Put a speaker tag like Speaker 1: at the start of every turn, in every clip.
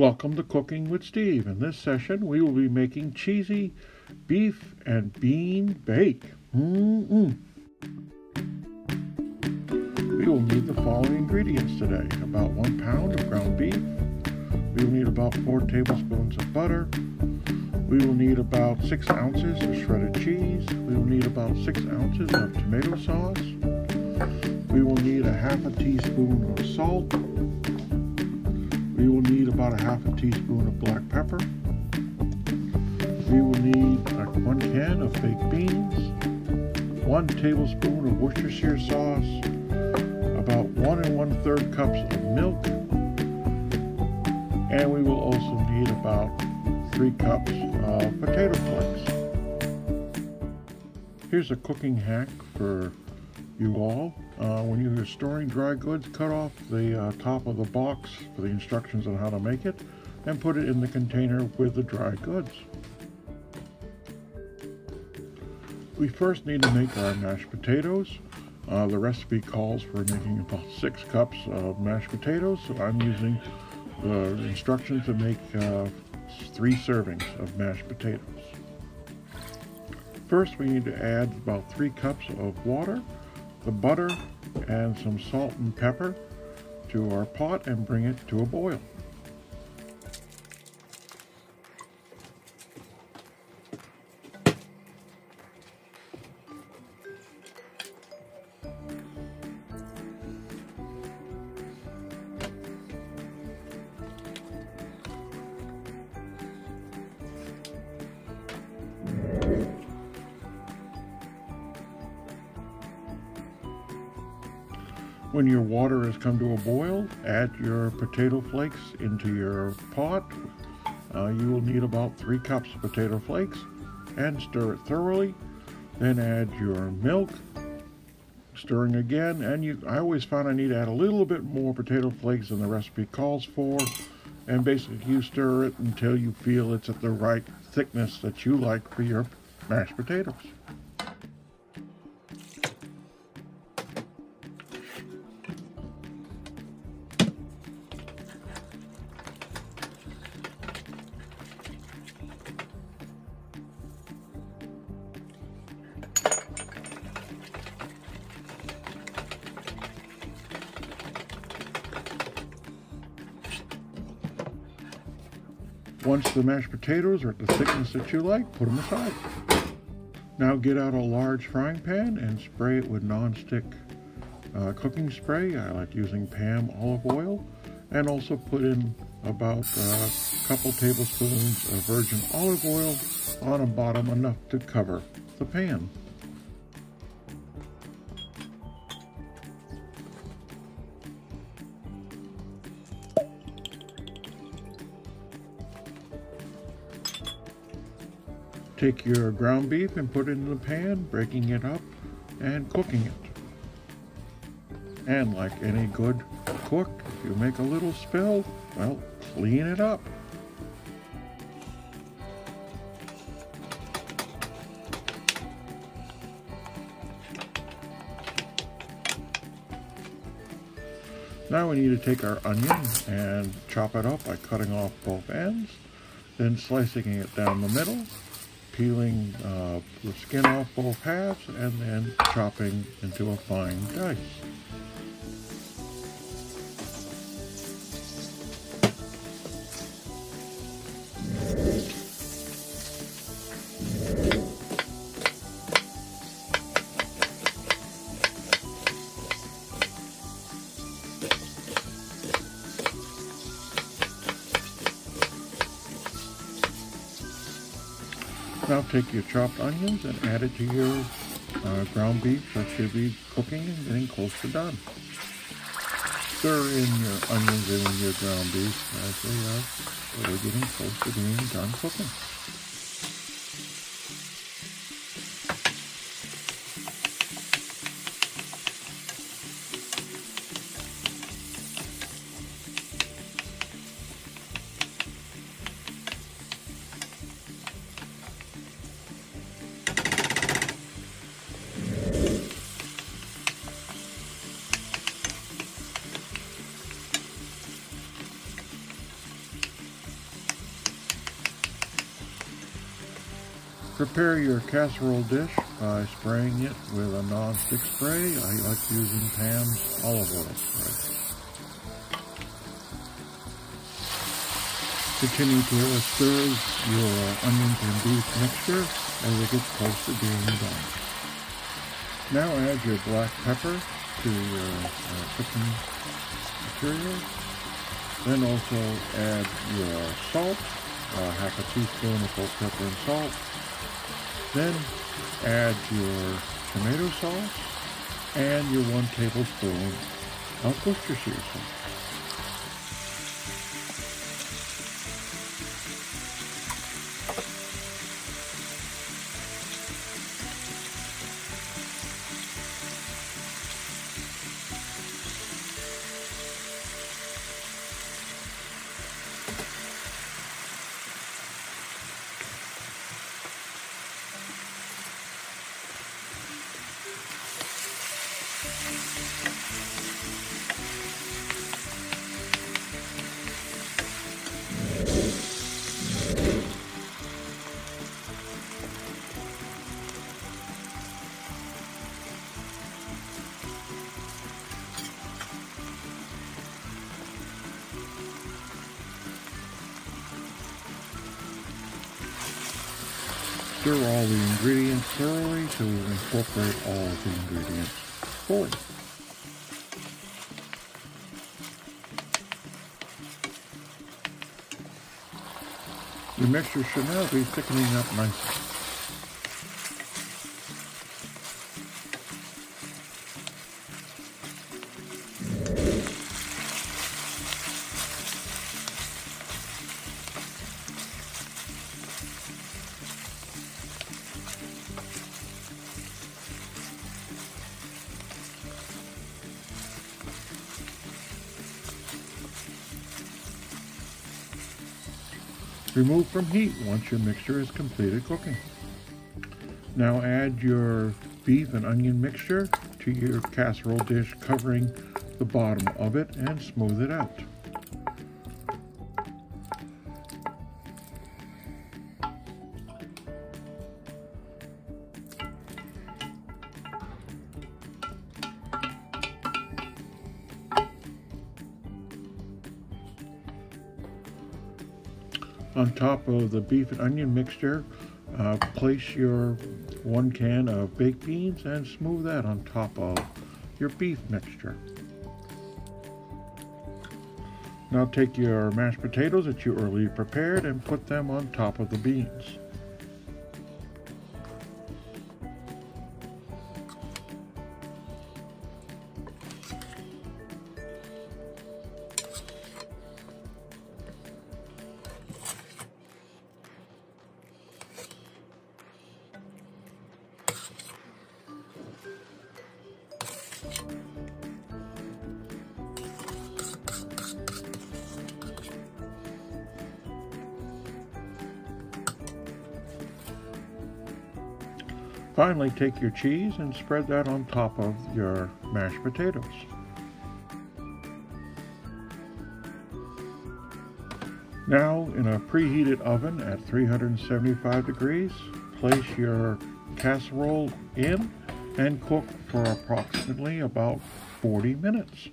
Speaker 1: Welcome to Cooking with Steve. In this session, we will be making cheesy beef and bean bake. Mm-mm. We will need the following ingredients today. About one pound of ground beef. We will need about four tablespoons of butter. We will need about six ounces of shredded cheese. We will need about six ounces of tomato sauce. We will need a half a teaspoon of salt. We will need about a half a teaspoon of black pepper. We will need one can of baked beans, one tablespoon of Worcestershire sauce, about one and one third cups of milk, and we will also need about three cups of potato flakes. Here's a cooking hack for you all. Uh, when you're storing dry goods, cut off the uh, top of the box for the instructions on how to make it and put it in the container with the dry goods. We first need to make our mashed potatoes. Uh, the recipe calls for making about six cups of mashed potatoes, so I'm using the instructions to make uh, three servings of mashed potatoes. First, we need to add about three cups of water the butter and some salt and pepper to our pot and bring it to a boil. When your water has come to a boil, add your potato flakes into your pot. Uh, you will need about three cups of potato flakes and stir it thoroughly. Then add your milk, stirring again. And you, I always found I need to add a little bit more potato flakes than the recipe calls for. And basically you stir it until you feel it's at the right thickness that you like for your mashed potatoes. Once the mashed potatoes are at the thickness that you like, put them aside. Now get out a large frying pan and spray it with non-stick uh, cooking spray. I like using Pam olive oil and also put in about a couple tablespoons of virgin olive oil on the bottom enough to cover the pan. Take your ground beef and put it in the pan, breaking it up and cooking it. And like any good cook, if you make a little spill, well, clean it up. Now we need to take our onion and chop it up by cutting off both ends, then slicing it down the middle, peeling uh, the skin off both halves and then chopping into a fine dice. Take your chopped onions and add it to your uh, ground beef that should be cooking and getting close to done. Stir in your onions and your ground beef as they are getting close to being done cooking. Prepare your casserole dish by spraying it with a non-stick spray. I like using Pam's olive oil spray. Continue to stir your onions and beef mixture as it gets close to being done. Now add your black pepper to your uh, cooking material. Then also add your salt, uh, half a teaspoon of both pepper and salt, then add your tomato sauce and your one tablespoon of Worcestershire sauce. Stir all the ingredients thoroughly to incorporate all of the ingredients fully. Your mixture should now be thickening up nicely. Remove from heat once your mixture is completed cooking. Now add your beef and onion mixture to your casserole dish covering the bottom of it and smooth it out. Top of the beef and onion mixture, uh, place your one can of baked beans and smooth that on top of your beef mixture. Now take your mashed potatoes that you earlier prepared and put them on top of the beans. Finally, take your cheese and spread that on top of your mashed potatoes. Now, in a preheated oven at 375 degrees, place your casserole in and cook for approximately about 40 minutes.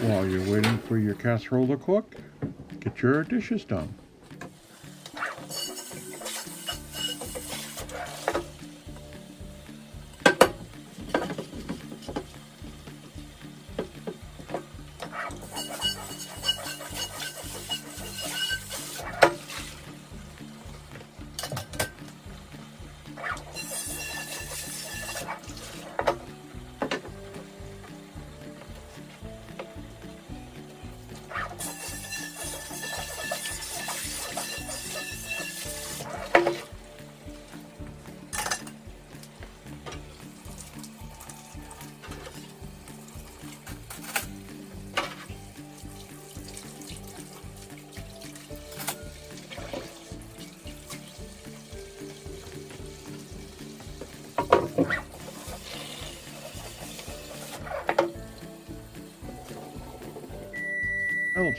Speaker 1: While you're waiting for your casserole to cook, Get your dishes done.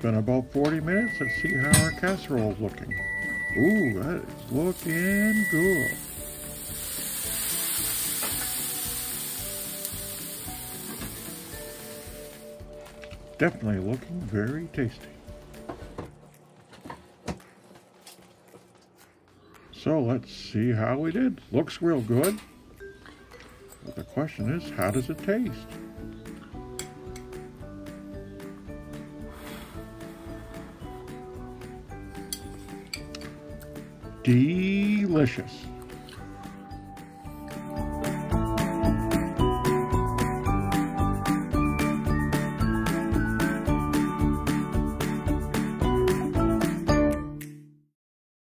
Speaker 1: Been about 40 minutes. Let's see how our casserole is looking. Ooh, that is looking good. Definitely looking very tasty. So let's see how we did. Looks real good. But the question is, how does it taste? Delicious.